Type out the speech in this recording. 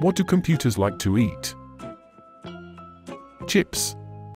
What do computers like to eat? Chips.